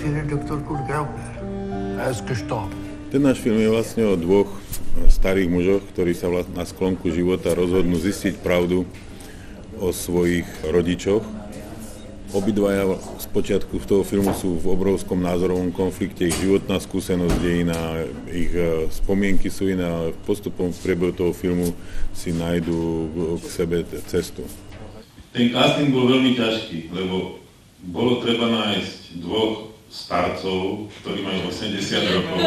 Schauspieler Dr. Kurt Graubner. Er ist gestorben. Ten náš film je vlastne o dvoch starých mužoch, ktorí sa na sklonku života rozhodnú zistiť pravdu o svojich rodičoch. Obidvaja z počiatku toho filmu sú v obrovskom názorovom konflikte, ich životná skúsenosť je iná, ich e, spomienky sú iné, ale postupom v priebehu toho filmu si nájdú k sebe cestu. Ten casting bol veľmi ťažký, lebo bolo treba nájsť dvoch starcov, ktorí majú 80 rokov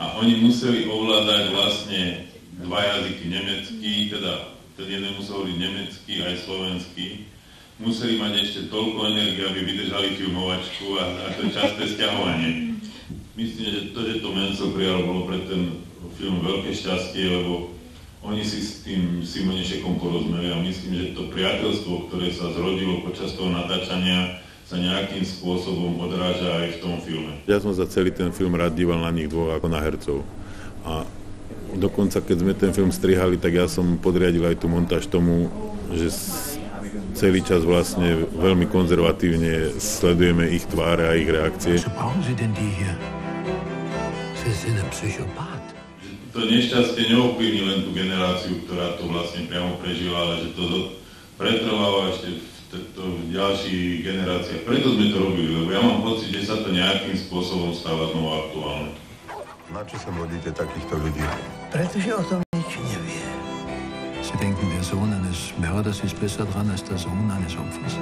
a oni museli ovládať vlastne dva jazyky nemecký, teda ten jeden musel hovoriť nemecký aj slovenský. Museli mať ešte toľko energie, aby vydržali filmovačku a, a to časté stiahovanie. Myslím, že to, že to Menso prijal, bolo pre ten film veľké šťastie, lebo oni si s tým Simonešekom porozumeli a myslím, že to priateľstvo, ktoré sa zrodilo počas toho natáčania, sa nejakým spôsobom odráža aj v tom filme. Ja som za celý ten film rád díval na nich dvoch ako na hercov. A dokonca keď sme ten film strihali, tak ja som podriadil aj tú montáž tomu, že celý čas vlastne veľmi konzervatívne sledujeme ich tváre a ich reakcie. To nešťastie neovplyvní len tú generáciu, ktorá to vlastne priamo prežila, ale že to pretrváva ešte v to v ďalších generáciách. Preto sme to robili, lebo ja mám pocit, že sa to nejakým spôsobom stáva znovu aktuálne. Na čo sa modlíte takýchto ľudí? Pretože o tom nič nevie. Sie denken, der Sohn eines Mörders ist besser dran als der Sohn eines Opfers.